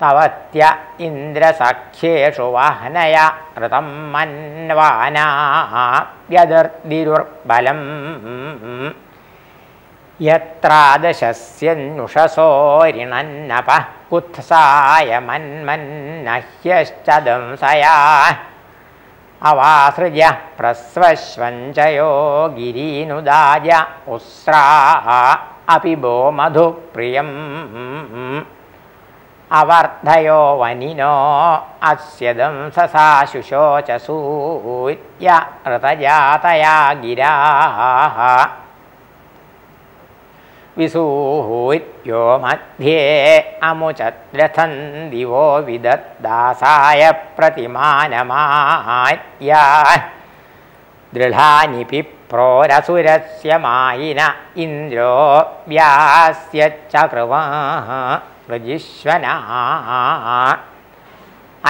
തവത്യ ഇന്ദ്രസഖ്യേഷു വാഹനയ ഋതം മന്വാനാദ്യതിരുർബലം യത്രാദശസ്യന്നുഷസോരിണന്നപ കുത്സായ മന്മന്നഹ്യശ്ചദംസയാ അവാസൃജ പ്രസ്വശ്വഞ്ചയോ ഗിരീനുദാജ ഉസ്രാ അപി ബോ മധുപ്രിയം. अवर्धयो वनिनो अस्य दंससाशुशोचसूत्य ऋतजातया गिराः। विसूह्यो मध्ये अमुचद्रथन् दिवो विदत्दासाय प्रतिमानमाया दृढानि पिप्रोरसुरस्य मायिन इन्द्रो व्यास्य चकृवाः वृजिष्वना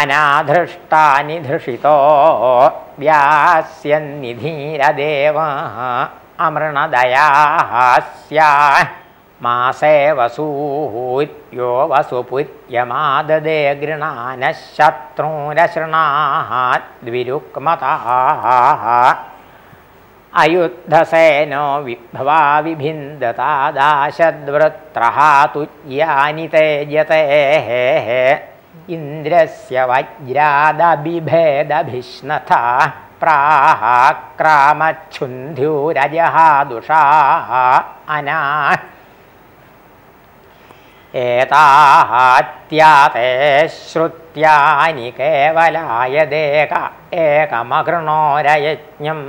अनाधृष्टानि धृषितो व्यास्यन्निधीरदेवः अमृणदयाः वसूत्यो वसुपुर्यमाददे गृणानः शत्रूरशृणाः द्विरुक्मताः अयुद्धसेनो विभ्वा विभिन्दतादाशद्वृत्रः तुज्यानि तेजतेः। इन्द्रस्य वज्रादबिभेदभिष्णथा प्राहाक्रामच्छुन्ध्युरजहादुषाः अना एताहात्याते श्रुत्यानि केवलायदेक एकमकृणोरयज्ञम्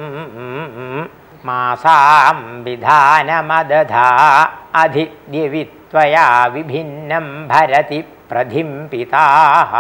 मासां विधानमदधा अधिदिवित्वया विभिन्नं भरति प्रधिम्पिताः